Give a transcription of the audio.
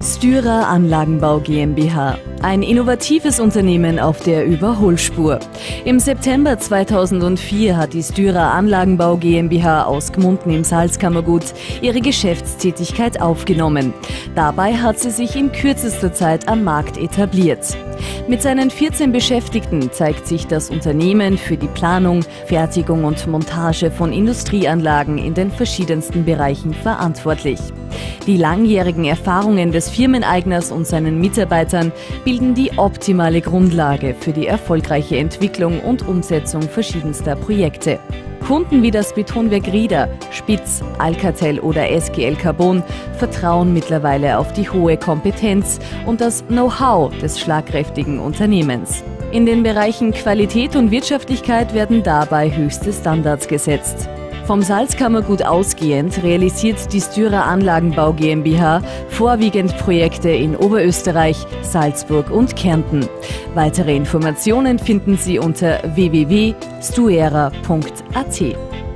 Styra Anlagenbau GmbH, ein innovatives Unternehmen auf der Überholspur. Im September 2004 hat die Styra Anlagenbau GmbH aus Gmunden im Salzkammergut ihre Geschäftstätigkeit aufgenommen. Dabei hat sie sich in kürzester Zeit am Markt etabliert. Mit seinen 14 Beschäftigten zeigt sich das Unternehmen für die Planung, Fertigung und Montage von Industrieanlagen in den verschiedensten Bereichen verantwortlich. Die langjährigen Erfahrungen des Firmeneigners und seinen Mitarbeitern bilden die optimale Grundlage für die erfolgreiche Entwicklung und Umsetzung verschiedenster Projekte. Kunden wie das Betonwerk Rieder, Spitz, Alcatel oder SGL Carbon vertrauen mittlerweile auf die hohe Kompetenz und das Know-how des schlagkräftigen Unternehmens. In den Bereichen Qualität und Wirtschaftlichkeit werden dabei höchste Standards gesetzt. Vom Salzkammergut ausgehend realisiert die Styrer Anlagenbau GmbH vorwiegend Projekte in Oberösterreich, Salzburg und Kärnten. Weitere Informationen finden Sie unter www.stuera.at.